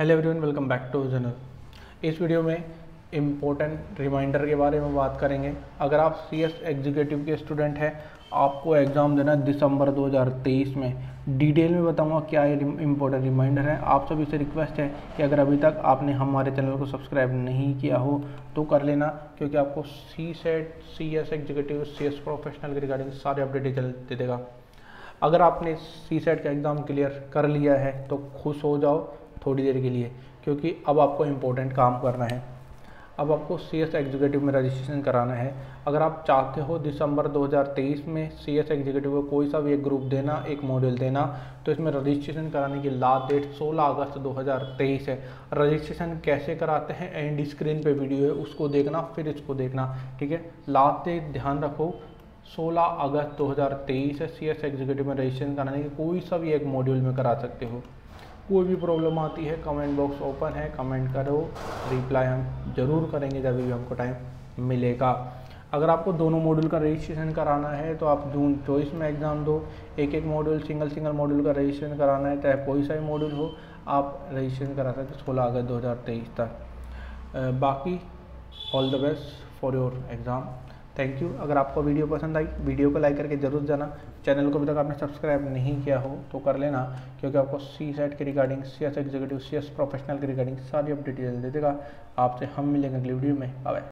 Hello everyone welcome back to general इस video में important reminder के बारे में बात करेंगे। अगर आप सी एस एग्जीक्यूटिव के स्टूडेंट हैं, आपको एग्ज़ाम देना है दिसंबर 2023 में। डिटेल में बताऊँगा क्या ये इम्पोर्टेंट रिमाइंडर है। आप सभी से रिक्वेस्ट है कि अगर अभी तक आपने हमारे चैनल को सब्सक्राइब नहीं किया हो तो कर लेना, क्योंकि आपको C set C S executive C S professional के रिगार्डिंग सारे अपडेट डिटेल दे देगा। अगर आपने सी सेट का एग्ज़ाम क्लियर कर लिया है तो खुश हो जाओ। थोड़ी देर के लिए, क्योंकि अब आपको इम्पोर्टेंट काम करना है। अब आपको सी एस एग्जीक्यूटिव में रजिस्ट्रेशन कराना है। अगर आप चाहते हो दिसंबर 2023 में सी एस एग्जीक्यूटिव को कोई सा भी एक ग्रुप देना, एक मॉड्यूल देना तो इसमें रजिस्ट्रेशन कराने की लास्ट डेट 16 अगस्त 2023 है। रजिस्ट्रेशन कैसे कराते हैं? एंड स्क्रीन पे वीडियो है, उसको देखना, फिर इसको देखना, ठीक है? लास्ट डेट ध्यान रखो 16 अगस्त 2023 है। सी एस एग्जीक्यूटिव में रजिस्ट्रेशन कराने की कोई सा भी एक मॉड्यूल में करा सकते हो। कोई भी प्रॉब्लम आती है कमेंट बॉक्स ओपन है कमेंट करो रिप्लाई हम ज़रूर करेंगे जब भी हमको टाइम मिलेगा। अगर आपको दोनों मॉड्यूल का रजिस्ट्रेशन कराना है तो आप जून चौबीस में एग्ज़ाम दो एक एक मॉड्यूल सिंगल सिंगल मॉड्यूल का रजिस्ट्रेशन कराना है, चाहे कोई सा भी मॉड्यूल हो, आप रजिस्ट्रेशन करा सकते सोलह अगस्त दो हज़ार तेईस तक। बाकी all the best for your exam thank you अगर आपको वीडियो पसंद आई, वीडियो को लाइक करके ज़रूर जाना। चैनल को अभी तक आपने सब्सक्राइब नहीं किया हो तो कर लेना, क्योंकि आपको सी सेट के regarding C S executive C S professional के रिगार्डिंग सारी अपडेट दे देगा। आपसे हम मिलेंगे अगली वीडियो में। बाय